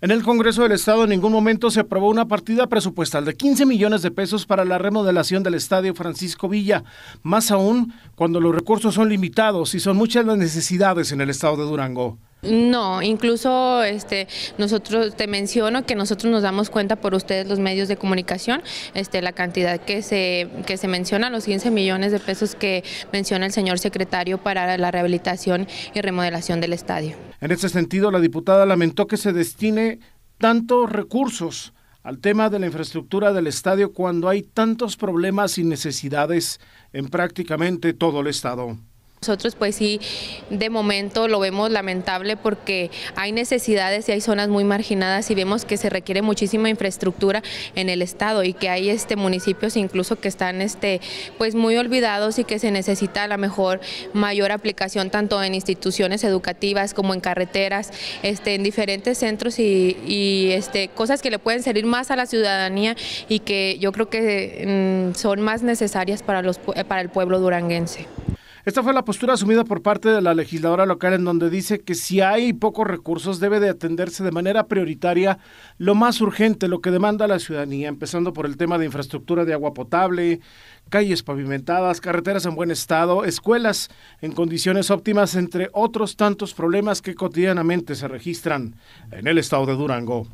En el Congreso del Estado en ningún momento se aprobó una partida presupuestal de 15 millones de pesos para la remodelación del Estadio Francisco Villa, más aún cuando los recursos son limitados y son muchas las necesidades en el estado de Durango. No, incluso este, nosotros te menciono que nosotros nos damos cuenta por ustedes los medios de comunicación, este, la cantidad que se, que se menciona, los 15 millones de pesos que menciona el señor secretario para la rehabilitación y remodelación del estadio. En ese sentido, la diputada lamentó que se destine tantos recursos al tema de la infraestructura del estadio cuando hay tantos problemas y necesidades en prácticamente todo el estado. Nosotros pues sí, de momento lo vemos lamentable porque hay necesidades y hay zonas muy marginadas y vemos que se requiere muchísima infraestructura en el estado y que hay este municipios incluso que están este pues muy olvidados y que se necesita a la mejor mayor aplicación tanto en instituciones educativas como en carreteras, este en diferentes centros y, este cosas que le pueden servir más a la ciudadanía y que yo creo que mm, son más necesarias para los para el pueblo duranguense. Esta fue la postura asumida por parte de la legisladora local en donde dice que si hay pocos recursos debe de atenderse de manera prioritaria lo más urgente, lo que demanda la ciudadanía, empezando por el tema de infraestructura de agua potable, calles pavimentadas, carreteras en buen estado, escuelas en condiciones óptimas, entre otros tantos problemas que cotidianamente se registran en el estado de Durango.